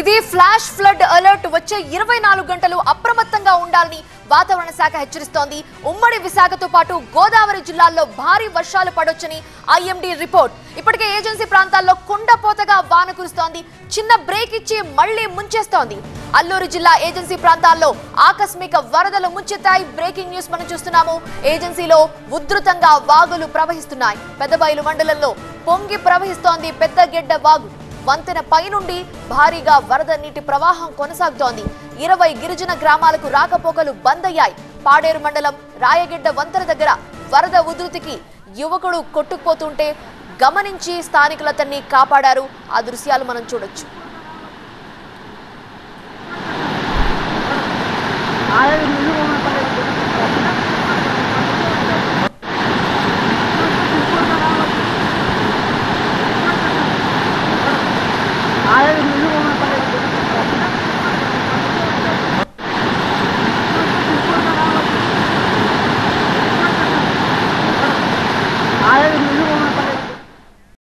ఇది flash flood alert. వచ్చే ఇరవై నాలుగు గంటలు అప్రమత్తంగా ఉండాలని వాతావరణ శాఖ హెచ్చరిస్తోంది. ఉమ్మడి విశాఖతో పాటు గోదావరి జిల్లాల్లో భారీ వర్షాలు పడొచ్చని ఐఎండీ రిపోర్ట్. ఇప్పటికే ఏజెన్సీ ప్రాంతాల్లో కుండపోతగా వాన కురుస్తోంది. చిన్న బ్రేక్ ఇచ్చి మళ్ళీ ముంచేస్తోంది. అల్లూరు జిల్లా ఏజెన్సీ ప్రాంతాల్లో ఆకస్మిక వరదలు ముంచెత్తాయి. బ్రేకింగ్ న్యూస్ మనం చూస్తున్నాము. ఏజెన్సీలో ఉధృతంగా వాగులు ప్రవహిస్తున్నాయి. పెద్దబయలు మండలంలో పొంగి ప్రవహిస్తోంది. పెద్దగెడ్డ వాగు. వంతెన పైనుండి భారీగా వరద నీటి ప్రవాహం కొనసాగుతోంది. ఇరవై గిరిజన గ్రామాలకు రాకపోకలు బంద్ అయ్యాయి పాడేరు మండలం రాయగిడ్డ వంతెన దగ్గర వరద ఉధృతికి యువకుడు కొట్టుకుపోతుంటే గమనించి స్థానికులు అతన్ని కాపాడారు. ఆ దృశ్యాలు మనం చూడొచ్చు. I